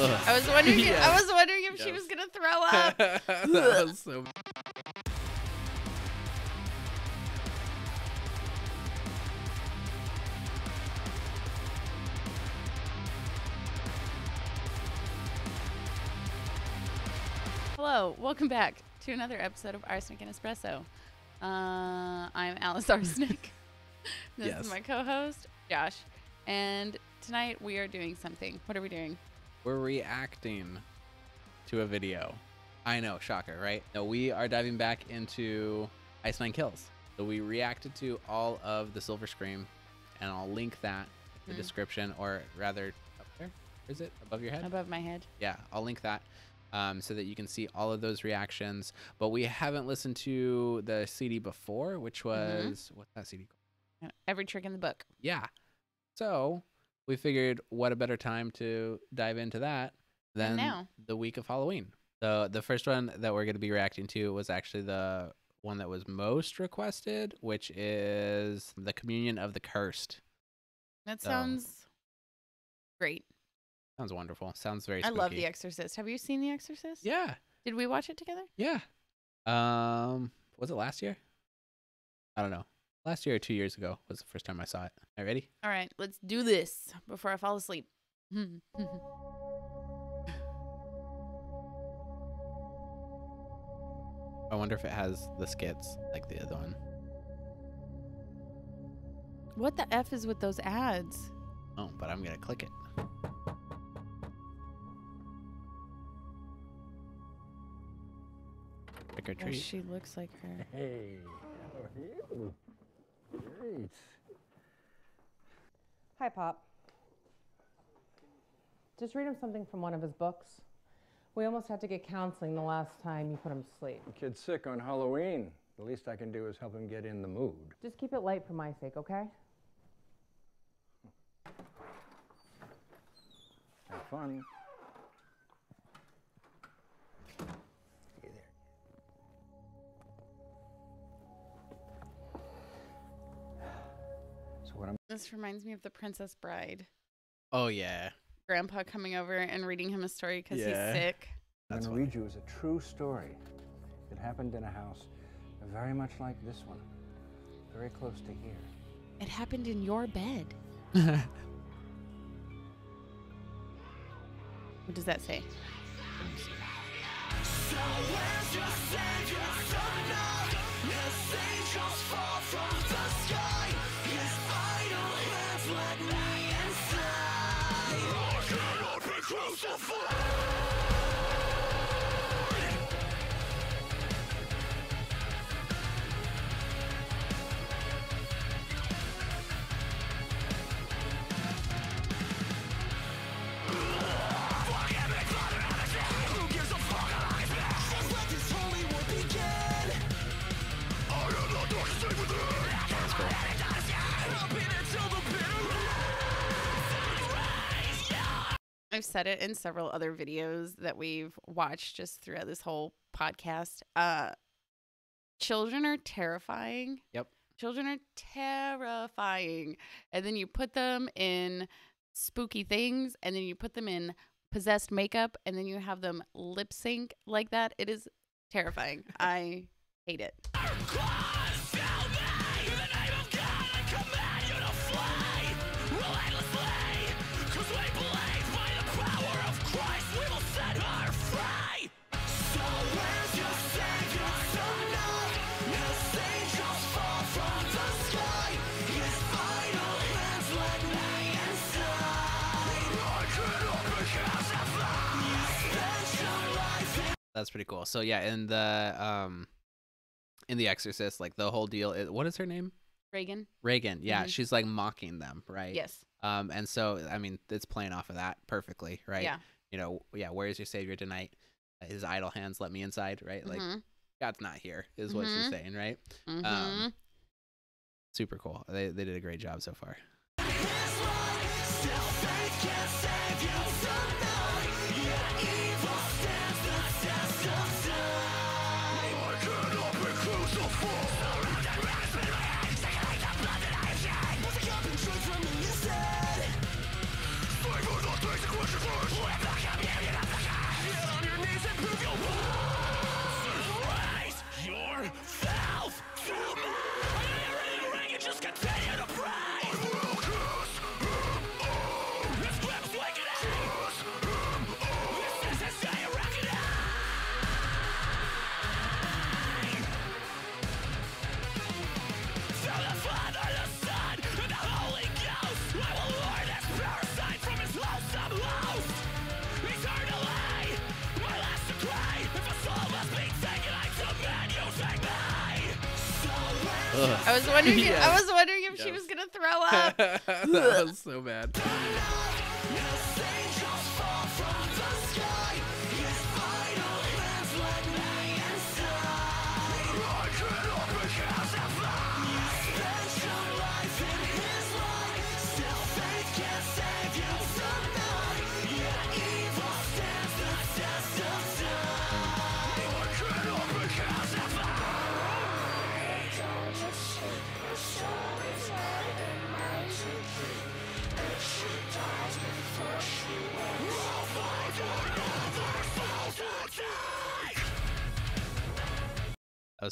I was wondering. Yes. I was wondering if she was gonna throw up. that was so. Hello, welcome back to another episode of Arsenic and Espresso. Uh, I'm Alice Arsenic. this Yes. is my co-host Josh, and tonight we are doing something. What are we doing? We're reacting to a video. I know, shocker, right? No, we are diving back into Ice Nine Kills. So we reacted to all of the Silver Scream, and I'll link that in the Mhm. description, or rather, up there. Is it above your head? Above my head. yeah, I'll link that um, so that you can see all of those reactions. But we haven't listened to the CD before, which Mm-hmm. was what's that CD called? Every trick in the book. Yeah. So we figured, what a better time to dive into that than now. the week of Halloween. So the first one that we're going to be reacting to was actually the one that was most requested, which is the Communion of the Cursed. That So- sounds great. Sounds wonderful. Sounds very. I love. The Exorcist. Have you seen The Exorcist? Yeah. Did we watch it together? Yeah. Um, was it last year? I don't know. Last year or two years ago was the first time I saw it. Are you ready? All right, let's do this before I fall asleep. I wonder if it has the skits like the other one. what the f is with those ads? Oh, but I'm gonna click it. Trick or Oh, treat. she looks like her. Hey, how are you? Hi, Pop. Just read him something from one of his books. We almost had to get counseling the last time you put him to sleep. The kid's sick on Halloween. The least I can do is help him get in the mood. Just keep it light for my sake, okay? Have fun. This reminds me of The Princess Bride. Oh yeah. Grandpa coming over and reading him a story because Yeah. he's sick. going That's to funny. read you is a true story. It happened in a house very much like this one, very close to here. It happened in your bed. What does that say? Crucify! I've said it in several other videos that we've watched just throughout this whole podcast. Uh, children are terrifying. Yep. Children are terrifying. And then you put them in spooky things, and then you put them in possessed makeup, and then you have them lip sync like that. It is terrifying. I hate it. Cool. So yeah, in the um, in the Exorcist, like the whole deal. Is, what is her name? Regan? Regan. Yeah, Mhm. she's like mocking them, right? Yes. Um, and so I mean, it's playing off of that perfectly, right? Yeah. You know, yeah. Where is your savior tonight? His idle hands let me inside, right? Like Mhm. God's not here, is what she's Mhm. saying, right? Um, super cool. They they did a great job so far. Ugh. I was wondering. Yes. I was wondering if she was gonna throw up. that was so bad.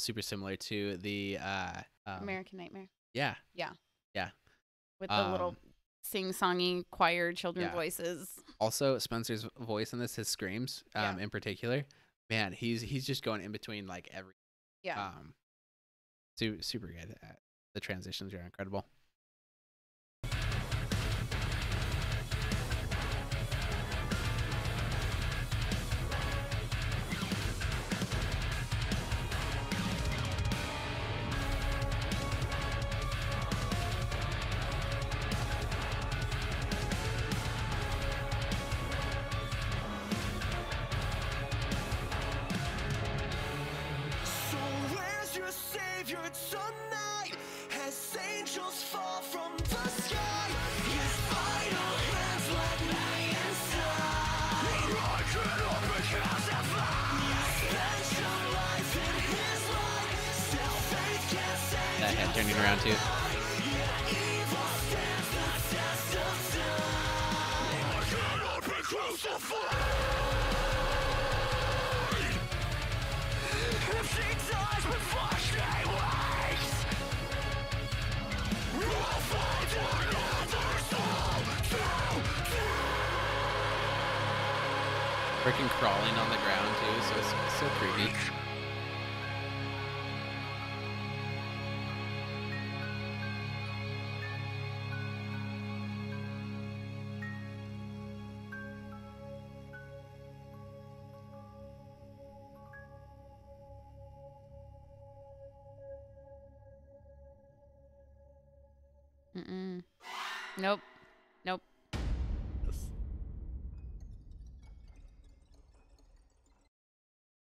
Super similar to the uh um, American Nightmare yeah Yeah. Yeah. with the little um, sing-songy choir children yeah. voices. also spencer's voice in this his screams um Yeah. in particular man he's he's just going in between like every Yeah. um su- super good Uh, the transitions are incredible another soul to freaking crawling on the ground too so it's so creepy Nope. Nope.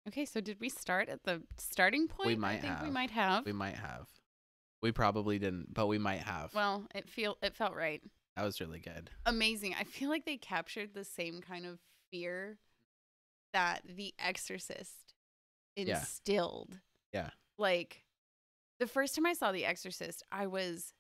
Okay, so did we start at the starting point? I might think we might have. we might have we probably didn't but we might have Well, it feel it felt right. that was really good Amazing. I feel like they captured the same kind of fear that The Exorcist Yeah. instilled. Yeah. Like the first time I saw The Exorcist, I was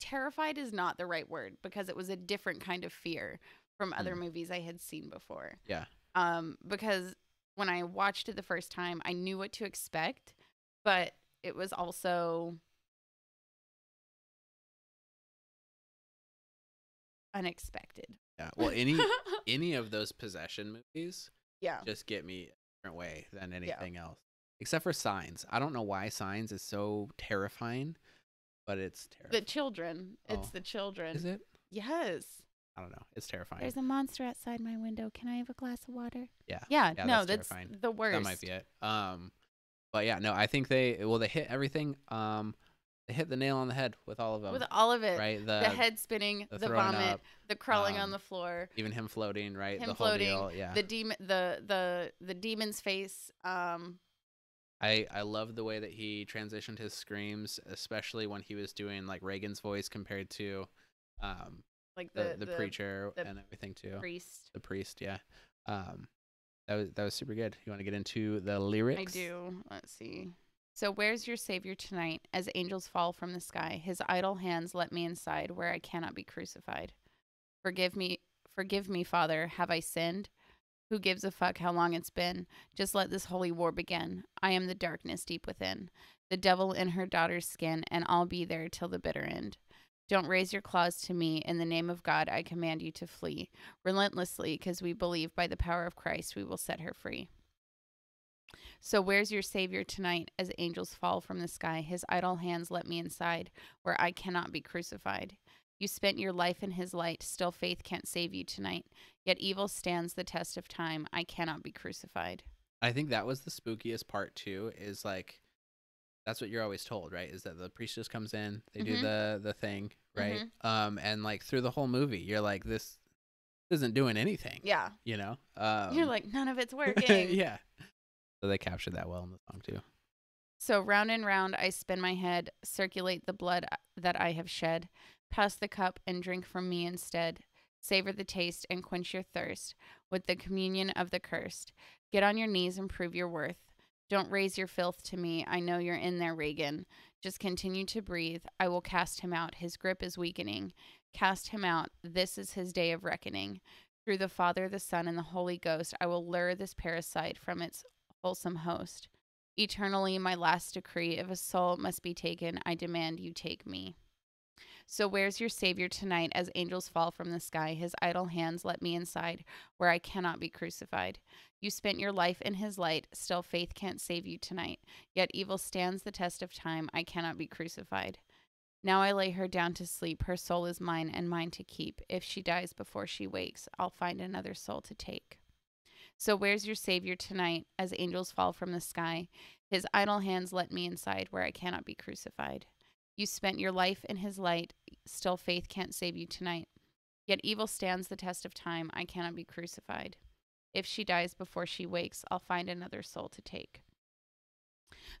terrified is not the right word because it was a different kind of fear from other Mm. movies I had seen before. Yeah. Um because when I watched it the first time, I knew what to expect, but it was also unexpected. yeah well any any of those possession movies yeah. just get me a different way than anything else. Except for Signs. I don't know why Signs is so terrifying, but it's The terrifying. children. It's Oh. the children. Is it? Yes. I don't know. It's terrifying. There's a monster outside my window. Can I have a glass of water? Yeah. Yeah. Yeah, no, that's that's, terrifying. the worst. that might be it. Um but yeah, no, I think they well they hit everything. Um they hit the nail on the head with all of them. With all of it. right? The, The, head spinning, the the, vomit, up, the crawling on um, the floor, even him floating, right? him the whole floating, deal. Yeah. the demon, the the the demon's face. Um, I I love the way that he transitioned his screams, especially when he was doing like Regan's voice compared to um like the the the, preacher the and everything too. priest. the priest, yeah. Um that was that was super good. You want to get into the lyrics? I do. Let's see. So where's your savior tonight? As angels fall from the sky, his idle hands let me inside where I cannot be crucified. Forgive me, forgive me, Father, have I sinned? Who gives a fuck how long it's been? Just let this holy war begin. I am the darkness deep within, the devil in her daughter's skin, and I'll be there till the bitter end. Don't raise your claws to me. In the name of God, I command you to flee relentlessly, because we believe by the power of Christ we will set her free. So where's your Savior tonight as angels fall from the sky? His idle hands let me inside where I cannot be crucified. You spent your life in his light, still faith can't save you tonight. Yet evil stands the test of time. I cannot be crucified. I think that was the spookiest part too. Is like that's what you're always told, right? Is that the priest just comes in, they Mhm. do the the thing, right? Mm-hmm. Um, and like through the whole movie, you're like, this isn't doing anything. Yeah. You know. Um, You're like, none of it's working. yeah. So they captured that well in the song too. So round and round I spin my head, circulate the blood uh, that I have shed. Pass the cup and drink from me instead. Savor the taste and quench your thirst with the communion of the cursed. Get on your knees and prove your worth. Don't raise your filth to me. I know you're in there, Regan. Just continue to breathe. I will cast him out. His grip is weakening. Cast him out. This is his day of reckoning. Through the Father, the Son, and the Holy Ghost, I will lure this parasite from its wholesome host. Eternally, my last decree if a soul must be taken, I demand you take me. So, where's your Savior tonight as angels fall from the sky? His idle hands let me inside where I cannot be crucified. You spent your life in his light, still faith can't save you tonight. Yet evil stands the test of time, I cannot be crucified. Now I lay her down to sleep. Her soul is mine and mine to keep. If she dies before she wakes, I'll find another soul to take. So where's your Savior tonight as angels fall from the sky? His idle hands let me inside where I cannot be crucified. You spent your life in his light, still faith can't save you tonight. Yet evil stands the test of time, I cannot be crucified. If she dies before she wakes, I'll find another soul to take.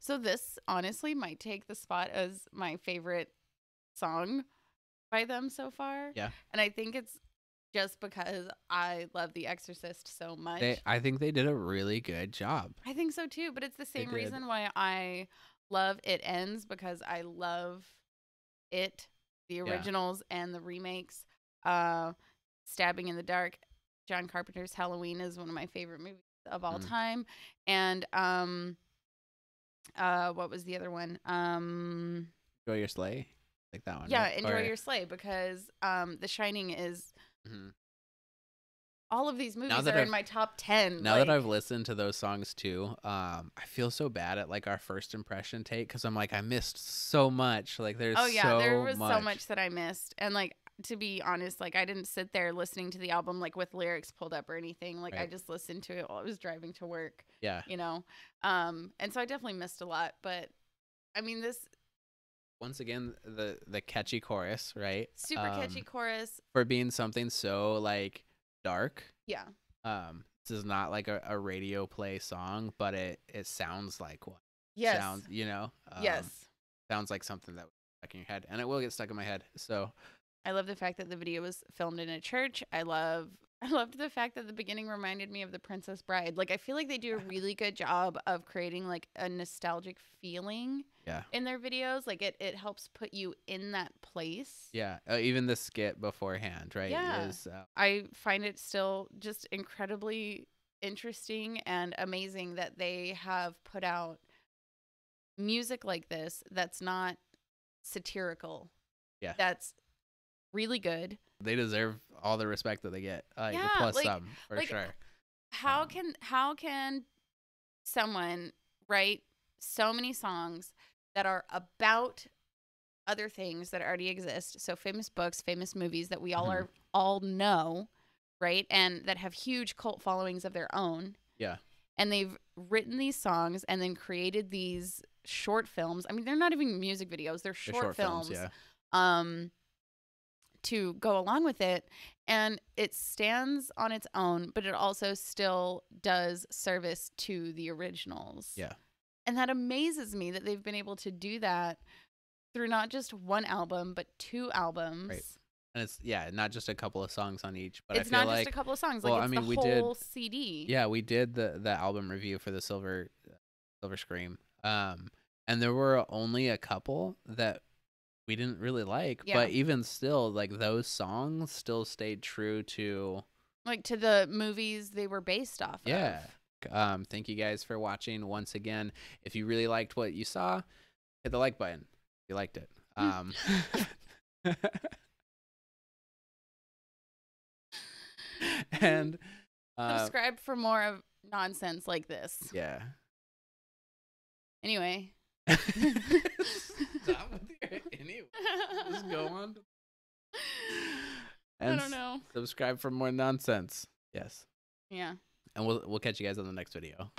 So this honestly might take the spot as my favorite song by them so far. Yeah. And I think it's just because I love The Exorcist so much. They, I think they did a really good job. I think so too, but it's the same reason why I love It Ends because I love it, the originals and the remakes. Uh Stabbing in the Dark, John Carpenter's Halloween is one of my favorite movies of all Mm. time. And um uh what was the other one? Um Enjoy your slay, like that one. yeah, right? Enjoy Or- Your Slay because um The Shining is Mhm. All of these movies are in I've- my top 10. Now that I've listened to those songs too, um, I feel so bad at like our first impression take because I'm like I missed so much. Like there's Oh yeah, so there was much. so much that I missed, and like to be honest, like I didn't sit there listening to the album like with lyrics pulled up or anything. Like I just listened to it while I was driving to work, Yeah, you know. Um, and so I definitely missed a lot, but I mean this once again the the catchy chorus, right? super catchy Um, chorus, for being something so like dark. yeah, Um, this is not like a, a radio play song, but it it sounds like one. yes, Sounds, you know. Um, yes. Sounds like something that stuck in your head, and it will get stuck in my head. So I love the fact that the video was filmed in a church. I love I loved the fact that the beginning reminded me of The Princess Bride. Like I feel like they do a really good job of creating like a nostalgic feeling yeah, in their videos. Like it it helps put you in that place. yeah. Uh, even the skit beforehand, right? Yeah. Is uh, I find it still just incredibly interesting and amazing that they have put out music like this that's not satirical. Yeah. That's really good. They deserve all the respect that they get. Like Yeah, plus like- some for like, sure. How Um, can how can someone write so many songs that are about other things that already exist? So famous books, famous movies that we all Mhm. are all know, right? And that have huge cult followings of their own. Yeah. And they've written these songs and then created these short films. I mean, they're not even music videos, they're The short, short films. films, yeah. Um to go along with it and it stands on its own but it also still does service to the originals Yeah. and that amazes me that they've been able to do that through not just one album but two albums Right. And it's yeah, not just a couple of songs on each, but it's I feel not like just a couple of songs well, like I mean, we did- whole cd yeah, we did the the album review for the Silver Silver Scream. Um and there were only a couple that we didn't really like, Yeah. but even still like those songs still stayed true to like to the movies they were based off Yeah. of Um, thank you guys for watching once again. If you really liked what you saw, hit the like button. If you liked it. Um, and uh, subscribe for more of nonsense like this yeah. anyway Stop with your anyway. Just go on. i And don't know subscribe for more nonsense. Yes. yeah And we'll we'll catch you guys on the next video.